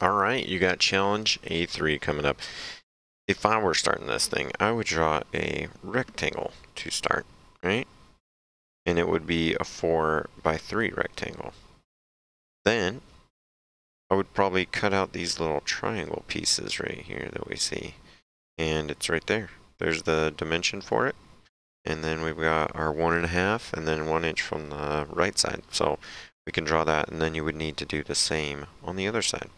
All right, you got challenge A3 coming up. If I were starting this thing, I would draw a rectangle to start, right? And it would be a 4 by 3 rectangle. Then I would probably cut out these little triangle pieces right here that we see. And it's right there. There's the dimension for it. And then we've got our one and a half and then one inch from the right side. So we can draw that and then you would need to do the same on the other side.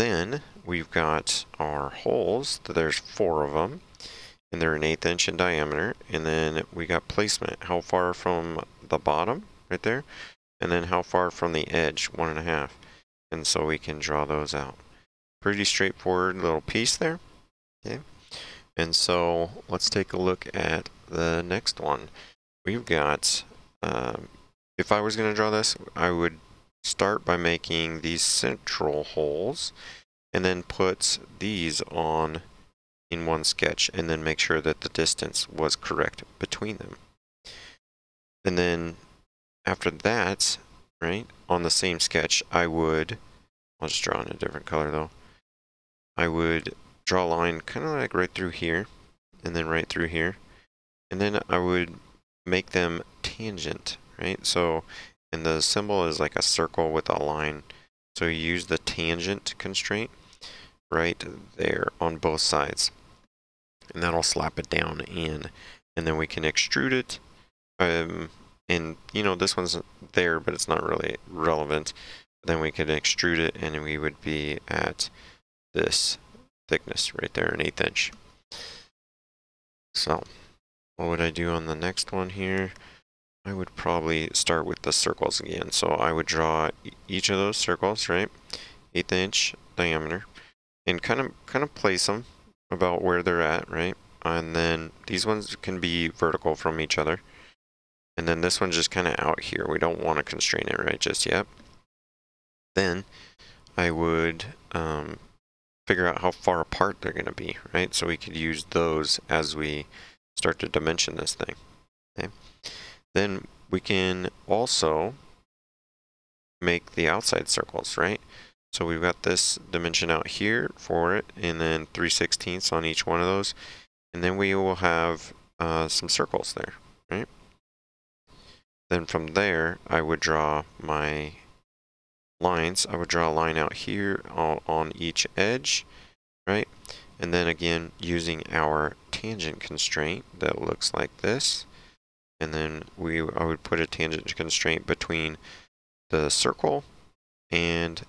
Then we've got our holes, there's four of them, and they're an eighth inch in diameter. And then we got placement, how far from the bottom, right there, and then how far from the edge, one and a half. And so we can draw those out. Pretty straightforward little piece there. Okay. And so let's take a look at the next one. We've got, um, if I was going to draw this, I would start by making these central holes and then put these on in one sketch and then make sure that the distance was correct between them. And then after that, right, on the same sketch, I would, I'll just draw in a different color though, I would draw a line kind of like right through here and then right through here. And then I would make them tangent, right? So and the symbol is like a circle with a line. So you use the tangent constraint right there on both sides. And that'll slap it down in. And then we can extrude it. Um, and, you know, this one's there, but it's not really relevant. Then we could extrude it and we would be at this thickness right there, an eighth inch. So, what would I do on the next one here? I would probably start with the circles again. So I would draw each of those circles, right? Eighth inch diameter, and kind of kind of place them about where they're at, right? And then these ones can be vertical from each other. And then this one's just kind of out here. We don't want to constrain it right just yet. Then I would um, figure out how far apart they're going to be, right? So we could use those as we start to dimension this thing. Okay. Then we can also make the outside circles, right? So we've got this dimension out here for it, and then 3 sixteenths on each one of those. And then we will have uh, some circles there, right? Then from there, I would draw my lines. I would draw a line out here on, on each edge, right? And then again, using our tangent constraint that looks like this and then we I would put a tangent constraint between the circle and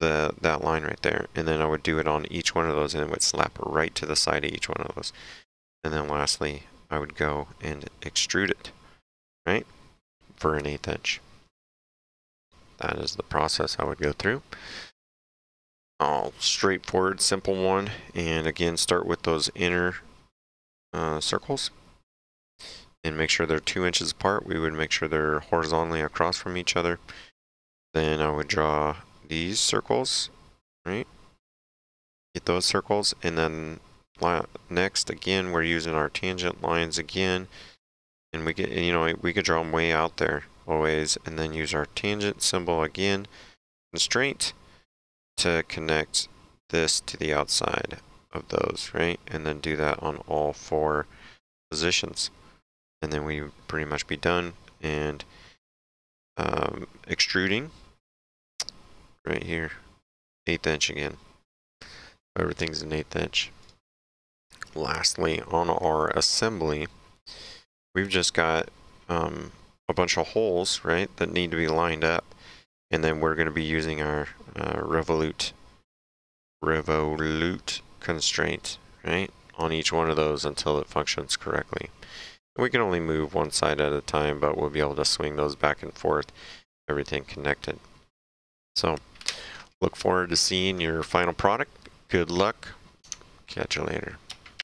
the that line right there. And then I would do it on each one of those and it would slap right to the side of each one of those. And then lastly I would go and extrude it right for an eighth inch. That is the process I would go through. All straightforward simple one. And again start with those inner uh, circles and make sure they're two inches apart. We would make sure they're horizontally across from each other. Then I would draw these circles, right? Get those circles, and then next, again, we're using our tangent lines again, and we get, you know, we could draw them way out there always, and then use our tangent symbol again, constraint, to connect this to the outside of those, right? And then do that on all four positions and then we pretty much be done and um, extruding. Right here. Eighth inch again. Everything's an eighth inch. Lastly on our assembly we've just got um, a bunch of holes right that need to be lined up. And then we're going to be using our uh, revolute revolute constraint right on each one of those until it functions correctly we can only move one side at a time, but we'll be able to swing those back and forth, everything connected. So look forward to seeing your final product. Good luck. Catch you later.